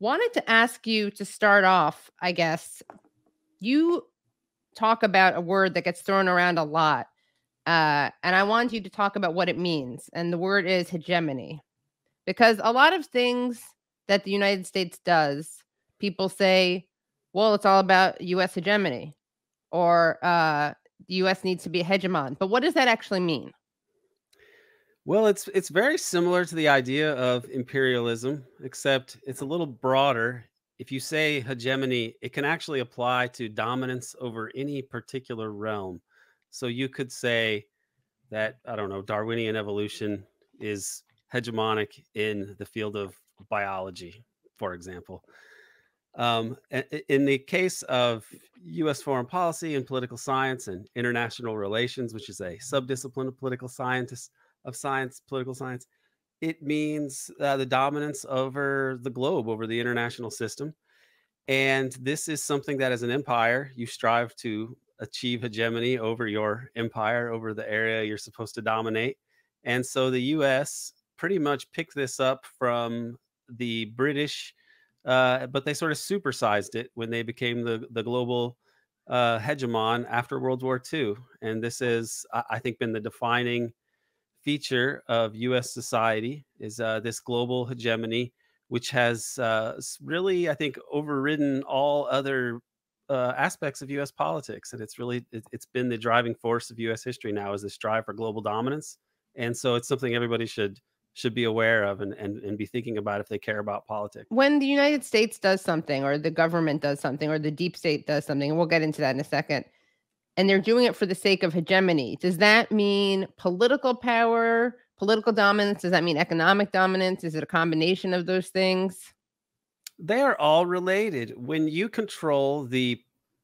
Wanted to ask you to start off, I guess. You talk about a word that gets thrown around a lot. Uh, and I want you to talk about what it means. And the word is hegemony. Because a lot of things that the United States does, people say, well, it's all about US hegemony or uh, the US needs to be a hegemon. But what does that actually mean? Well, it's it's very similar to the idea of imperialism, except it's a little broader. If you say hegemony, it can actually apply to dominance over any particular realm. So you could say that I don't know, Darwinian evolution is hegemonic in the field of biology, for example. Um, in the case of U.S. foreign policy and political science and international relations, which is a subdiscipline of political scientists of science, political science, it means uh, the dominance over the globe, over the international system. And this is something that, as an empire, you strive to achieve hegemony over your empire, over the area you're supposed to dominate. And so the US pretty much picked this up from the British, uh, but they sort of supersized it when they became the, the global uh, hegemon after World War II. And this is, I think, been the defining feature of U.S. society is uh, this global hegemony, which has uh, really, I think, overridden all other uh, aspects of U.S. politics, and it's really it, has been the driving force of U.S. history now is this drive for global dominance, and so it's something everybody should should be aware of and, and, and be thinking about if they care about politics. When the United States does something, or the government does something, or the deep state does something, and we'll get into that in a second and they're doing it for the sake of hegemony. Does that mean political power, political dominance? Does that mean economic dominance? Is it a combination of those things? They are all related. When you control the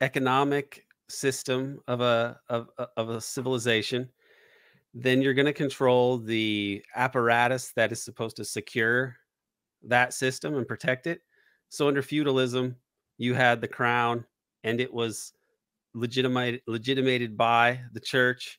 economic system of a of, uh, of a civilization, then you're going to control the apparatus that is supposed to secure that system and protect it. So under feudalism, you had the crown and it was legitimated legitimated by the church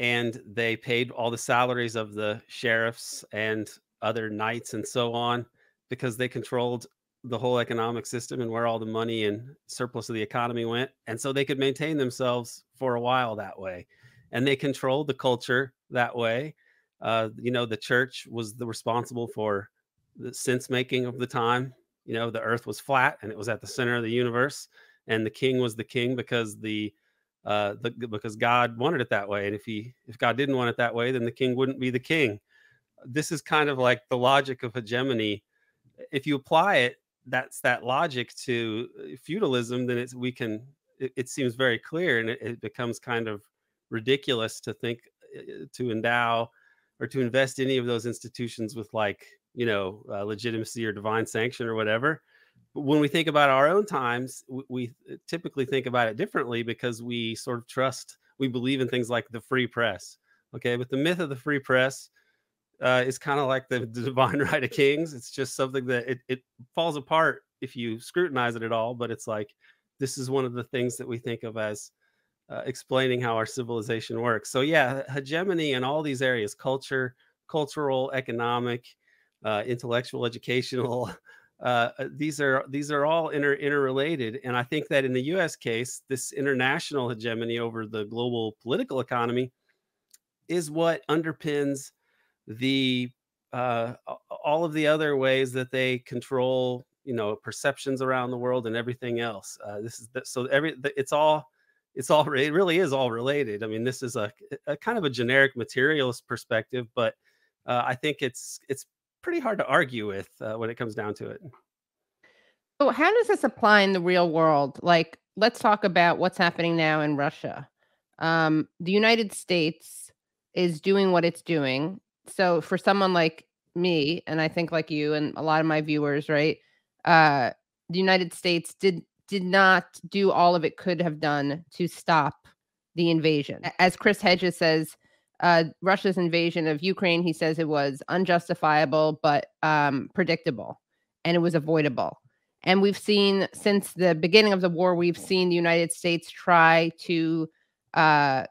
and they paid all the salaries of the sheriffs and other knights and so on because they controlled the whole economic system and where all the money and surplus of the economy went and so they could maintain themselves for a while that way. And they controlled the culture that way. Uh, you know the church was the responsible for the sense making of the time. You know the earth was flat and it was at the center of the universe and the king was the king because the uh the, because God wanted it that way and if he if God didn't want it that way then the king wouldn't be the king. This is kind of like the logic of hegemony. If you apply it that's that logic to uh, feudalism then it's we can it, it seems very clear and it, it, becomes kind of ridiculous to think uh, to endow or to invest any of those institutions with like you know uh, legitimacy or divine sanction or whatever when we think about our own times, we, we uh, typically think about it differently because we sort of trust, we believe in things like the free press. Okay, but the myth of the free press uh, is kind of like the, the, divine right of kings. It's just something that it, it falls apart if you scrutinize it at all. But it's like this is one of the things that we think of as uh, explaining how our civilization works. So yeah, hegemony in all these areas: culture, cultural, economic, uh, intellectual, educational. Uh, uh, these are these are all inter interrelated, and I think that in the U.S. case, this international hegemony over the global political economy is what underpins the uh, all of the other ways that they control, you know, perceptions around the world and everything else. Uh, this is the, so every it's all it's all it really is all related. I mean, this is a, a kind of a generic materialist perspective, but uh, I think it's it's pretty hard to argue with uh, when it comes down to it. So, how does this apply in the real world? Like, let's talk about what's happening now in Russia. Um, the United States is doing what it's doing. So, for someone like me, and I think like you and a lot of my viewers, right? Uh, the United States did did not do all of it could have done to stop the invasion. As Chris Hedges says, uh, Russia's invasion of Ukraine, he says it was unjustifiable but um, predictable and it was avoidable. And we've seen since the beginning of the war, we've seen the United States try to uh,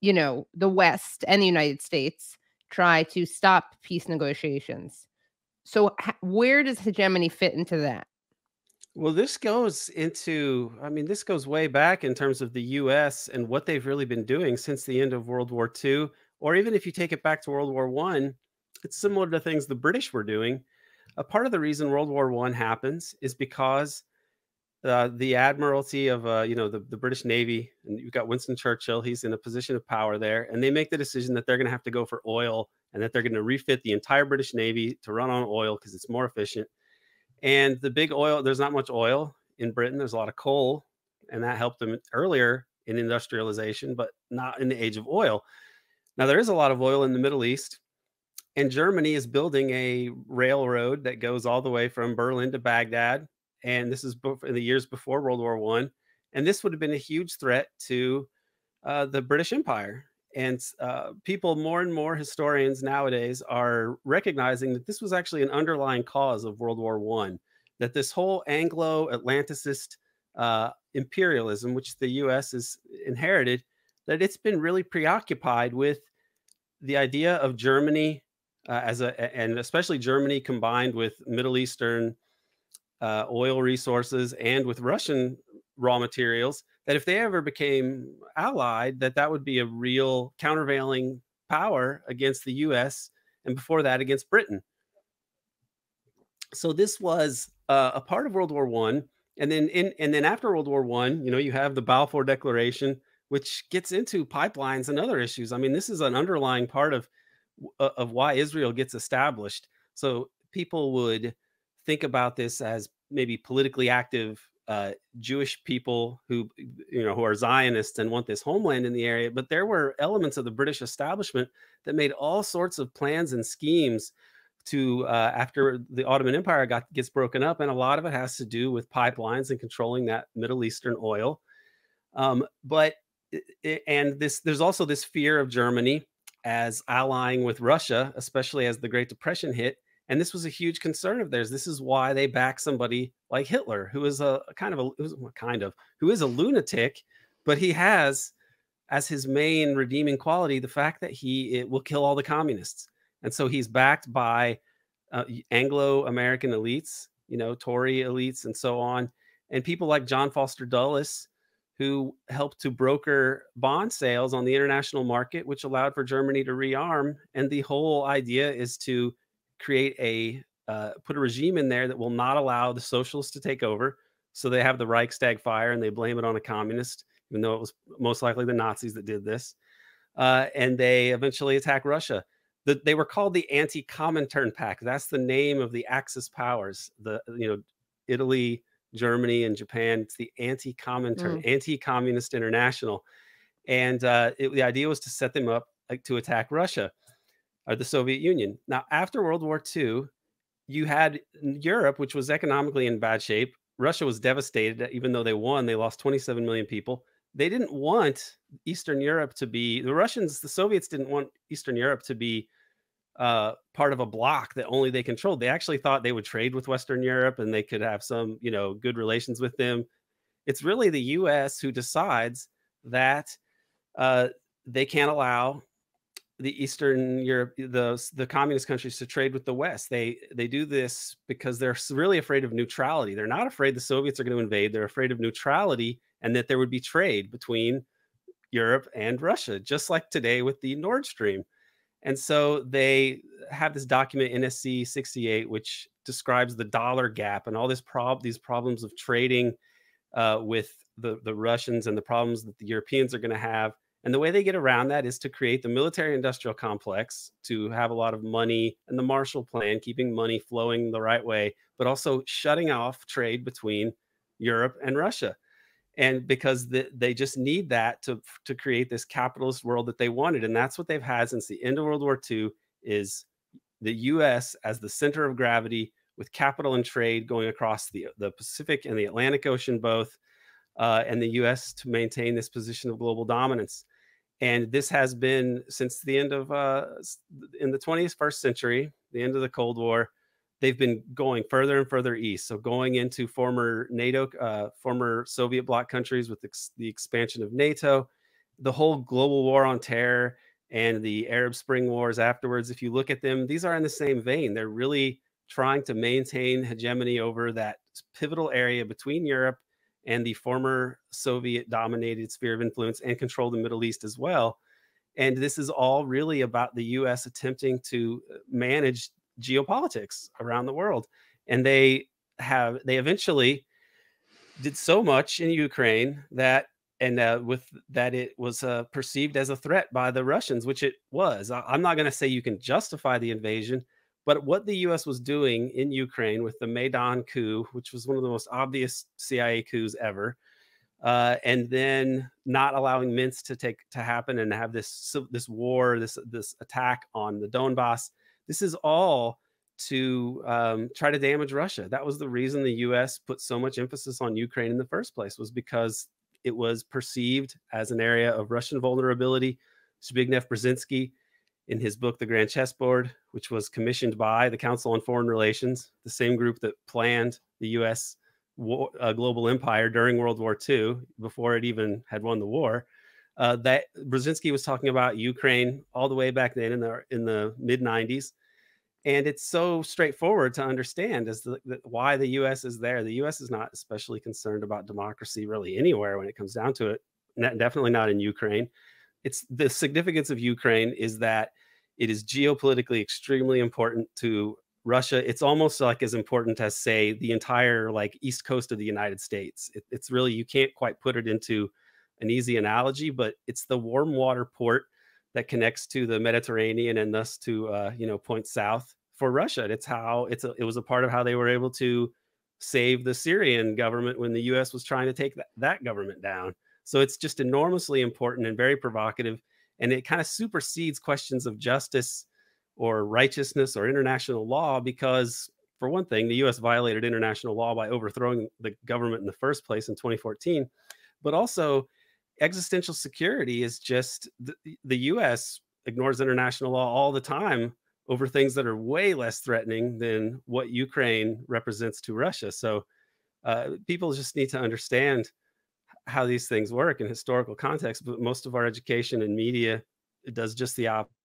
you know, the West and the United States try to stop peace negotiations. So, where does hegemony fit into that? Well, this goes into, I mean, this goes way back in terms of the US and what they've really been doing since the end of World War II. Or even if you take it back to World War One, it's similar to things the British were doing. A part of the reason World War One happens is because uh, the admiralty of uh, you know the, the British Navy, and you've got Winston Churchill. He's in a position of power there, and they make the decision that they're going to have to go for oil, and that they're going to refit the entire British Navy to run on oil because it's more efficient. And the big oil, there's not much oil in Britain. There's a lot of coal, and that helped them earlier in industrialization, but not in the age of oil. Now, there is a lot of oil in the Middle East, and Germany is building a railroad that goes all the way from Berlin to Baghdad. And this is in the years before World War One. And this would have been a huge threat to uh, the British Empire. And uh, people, more and more historians nowadays, are recognizing that this was actually an underlying cause of World War One. That this whole Anglo-Atlanticist uh, imperialism, which the U.S. has inherited, that it's been really preoccupied with the idea of Germany uh, as a, and especially Germany combined with Middle Eastern uh, oil resources and with Russian raw materials, that if they ever became allied, that that would be a real countervailing power against the U.S. and before that against Britain. So this was uh, a part of World War One, and then in and then after World War One, you know, you have the Balfour Declaration, which gets into pipelines and other issues. I mean, this is an underlying part of uh, of why Israel gets established. So people would think about this as maybe politically active uh, Jewish people who you know who are Zionists and want this homeland in the area, but there were elements of the British establishment that made all sorts of plans and schemes to uh, after the Ottoman Empire got gets broken up, and a lot of it has to do with pipelines and controlling that Middle Eastern oil. Um, but and this there's also this fear of Germany as allying with Russia, especially as the Great Depression hit. And this was a huge concern of theirs. This is why they back somebody like Hitler, who is a, kind of a kind of who is a lunatic, but he has as his main redeeming quality the fact that he will kill all the communists. And so he's backed by uh, Anglo American elites, you know, Tory elites, and so on. And people like John Foster Dulles, who helped to broker bond sales on the international market, which allowed for Germany to rearm. And the whole idea is to create a uh, put a regime in there that will not allow the socialists to take over. So they have the Reichstag fire and they blame it on a communist, even though it was most likely the Nazis that did this. Uh, and they eventually attack Russia. The, they were called the Anti-Comintern Pact. That's the name of the Axis powers. The you know Italy, Germany and Japan. It's the anti-comintern, mm. anti-communist international, and uh, it, the idea was to set them up like, to attack Russia or the Soviet Union. Now, after World War II, you had Europe, which was economically in bad shape. Russia was devastated, even though they won. They lost 27 million people. They didn't want Eastern Europe to be the Russians. The Soviets didn't want Eastern Europe to be uh, part of a block that only they controlled. They actually thought they would trade with Western Europe and they could have some, you know, good relations with them. It's really the U.S. who decides that uh, they can't allow the Eastern Europe, the the communist countries to trade with the West. They they do this because they're really afraid of neutrality. They're not afraid the Soviets are going to invade. They're afraid of neutrality and that there would be trade between Europe and Russia, just like today with the Nord Stream. And so they have this document NSC 68, which describes the dollar gap and all this prob these problems of trading uh, with the, the Russians and the problems that the Europeans are going to have. And the way they get around that is to create the military industrial complex to have a lot of money and the Marshall Plan, keeping money flowing the right way, but also shutting off trade between Europe and Russia. And because the, they just need that to to create this capitalist world that they wanted. And that's what they've had since the end of world war ii is the us as the center of gravity with capital and trade going across the, the pacific and the atlantic ocean both uh, and the us to maintain this position of global dominance and this has been since the end of uh, in the 21st century the end of the cold war they've been going further and further east. So going into former NATO, uh, former Soviet bloc countries with ex- the expansion of NATO, the whole global war on terror and the Arab Spring wars afterwards, if you look at them, these are in the same vein. They're really trying to maintain hegemony over that pivotal area between Europe and the former Soviet dominated sphere of influence and control the Middle East as well. And this is all really about the US attempting to uh, manage geopolitics around the world. And they have, they eventually did so much in Ukraine that and uh, with that it was uh, perceived as a threat by the Russians, which it was. I, am not going to say you can justify the invasion, but what the U.S. was doing in Ukraine with the Maidan coup, which was one of the most obvious CIA coups ever, uh, and then not allowing Minsk to take to happen and have this this war, this this attack on the Donbass. This is all to um, try to damage Russia. That was the reason the U.S. put so much emphasis on Ukraine in the first place, was because it was perceived as an area of Russian vulnerability. Zbigniew Brzezinski, in his book, The Grand Chessboard, which was commissioned by the Council on Foreign Relations, the same group that planned the U.S. War, uh, global empire during World War II, before it even had won the war. Uh, that Brzezinski was talking about Ukraine all the way back then in the in the mid 90s, and it's so straightforward to understand as the, the, why the U.S. is there. The U.S. is not especially concerned about democracy really anywhere when it comes down to it. definitely not in Ukraine. It's the significance of Ukraine is that it is geopolitically extremely important to Russia. It's almost like as important as say the entire like east coast of the United States. It, it's really you can't quite put it into an easy analogy, but it's the warm water port that connects to the Mediterranean and thus to uh, you know point south for Russia. It's how it's a, it was a part of how they were able to save the Syrian government when the U.S. was trying to take that, that government down. So it's just enormously important and very provocative, and it kind of supersedes questions of justice or righteousness or international law because for one thing, the US violated international law by overthrowing the government in the first place in 2014. But also, existential security is just the, the US ignores international law all the time over things that are way less threatening than what Ukraine represents to Russia. So uh, people just need to understand how these things work in historical context. But most of our education and media does just the opposite